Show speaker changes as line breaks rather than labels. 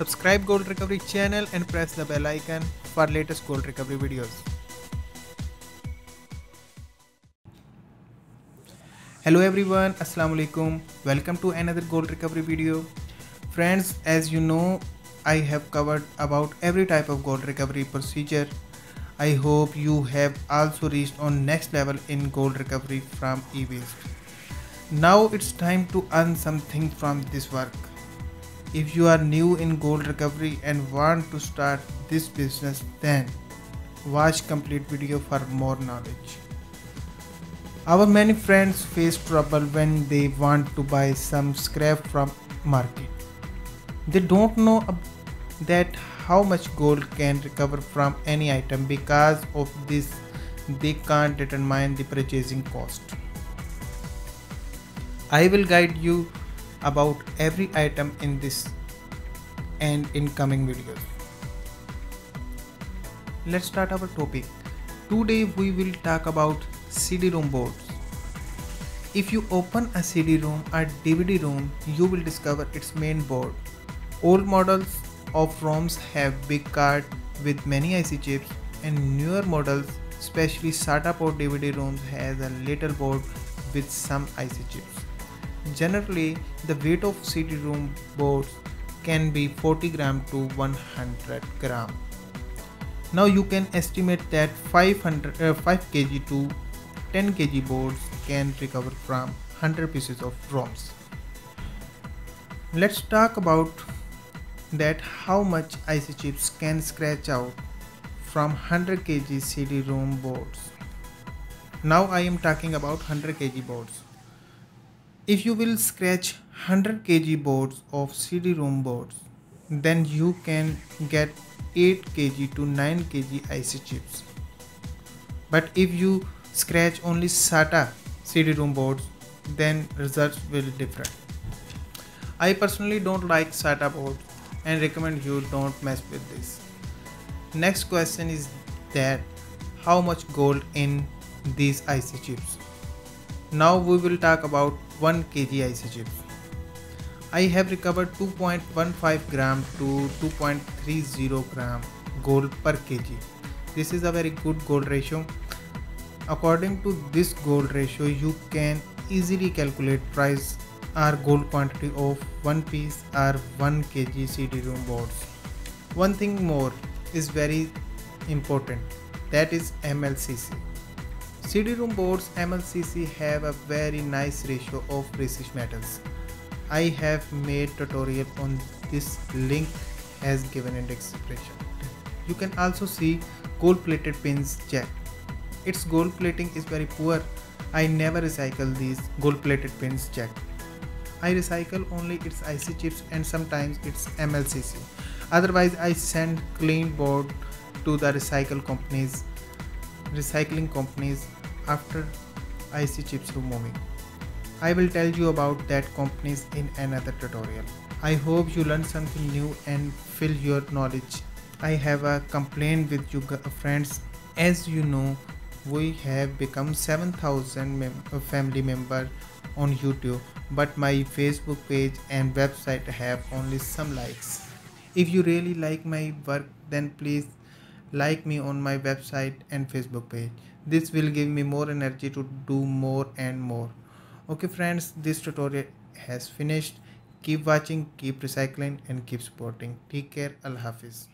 Subscribe Gold Recovery channel and press the bell icon for latest gold recovery videos. Hello everyone, Assalamu alaikum. Welcome to another gold recovery video. Friends, as you know, I have covered about every type of gold recovery procedure. I hope you have also reached on next level in gold recovery from e-waste. Now it's time to earn something from this work. If you are new in gold recovery and want to start this business then watch complete video for more knowledge. Our many friends face trouble when they want to buy some scrap from market. They don't know that how much gold can recover from any item because of this they can't determine the purchasing cost. I will guide you about every item in this and in coming videos. Let's start our topic. Today we will talk about CD-ROM boards. If you open a CD-ROM or DVD-ROM, you will discover its main board. Old models of ROMs have big card with many IC chips and newer models especially SATA port DVD ROMs has a little board with some IC chips. Generally, the weight of CD-ROM boards can be 40 gram to 100 gram. Now you can estimate that 500 uh, 5 kg to 10 kg boards can recover from 100 pieces of ROMs. Let's talk about that how much IC chips can scratch out from 100 kg CD-ROM boards. Now I am talking about 100 kg boards. If you will scratch 100 kg boards of CD-ROM boards, then you can get 8 kg to 9 kg IC chips. But if you scratch only SATA CD-ROM boards, then results will differ. I personally don't like SATA boards and recommend you don't mess with this. Next question is that how much gold in these IC chips. Now we will talk about 1 kg IC chips. I have recovered 2.15 gram to 2.30 gram gold per kg. This is a very good gold ratio. According to this gold ratio, you can easily calculate price or gold quantity of 1 piece or 1 kg CD-ROM boards. One thing more is very important that is MLCC. CD-ROM boards MLCC have a very nice ratio of precious metals. I have made tutorial on this link as given in description. You can also see gold plated pins jack. Its gold plating is very poor. I never recycle these gold plated pins jack. I recycle only its IC chips and sometimes its MLCC. Otherwise, I send clean board to the recycle companies, recycling companies after IC chips removing. I will tell you about that companies in another tutorial. I hope you learned something new and fill your knowledge. I have a complaint with you friends. As you know, we have become 7000 mem family member on YouTube but my Facebook page and website have only some likes. If you really like my work then please like me on my website and Facebook page. This will give me more energy to do more and more. Okay friends this tutorial has finished. Keep watching, keep recycling and keep supporting. Take care. Allah Hafiz.